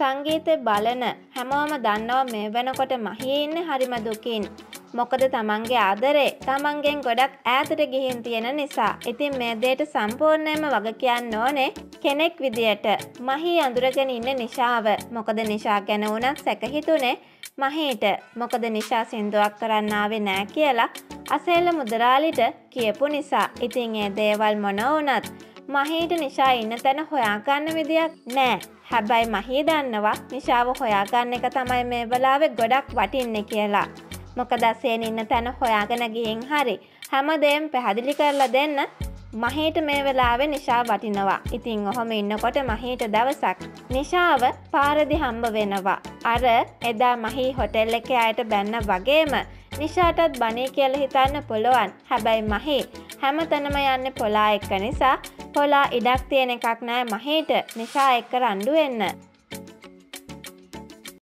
සංගීතය බලන හැමෝම දන්නවා මේ වෙනකොට මහී ඉන්නේ හරිම දුකින්. මොකද තමන්ගේ ආදරේ තමන්ගෙන් ගොඩක් ඈතට ගිහින් තියෙන නිසා. ඉතින් මේ දේට සම්පූර්ණයෙන්ම වග කියන්න ඕනේ කෙනෙක් විදියට. මහී අඳුරගෙන ඉන්න නිෂාව. මොකද නිෂා ගැන වුණත් සැක හිතුනේ මහීට. මොකද නිෂා සින්දුවක් කරන්න ආවේ නෑ කියලා අසේල මුදරාලිට කියපු නිසා. ඉතින් ඒ දේවල් මොන වුණත් මහීට නිෂා ඉන්න තැන හොයාගන්න විදියක් නෑ. හැබැයි මහී දන්නවා නිෂාව හොයාගන්න එක තමයි මේ වෙලාවේ ගොඩක් වටින්නේ කියලා. මොකද අසේන ඉන්න තැන හොයාගෙන ගිහින් හරි හැමදේම පැහැදිලි කරලා දෙන්න මහීට මේ වෙලාවේ නිෂා වටිනවා. ඉතින් ඔහොම ඉන්නකොට මහීට දවසක් නිෂාව පාරදි හම්බ වෙනවා. අර එදා මහී හොටෙල් එකේ අයට බැන්න වගේම නිෂාටත් බනේ කියලා හිතන්න පුළුවන්. හැබැයි මහී හැම තැනම යන්නේ පොලා එක්ක නිසා පොලා ඉඩක් තියෙන එකක් නෑ මහීට නිෂා එක්ක රණ්ඩු වෙන්න.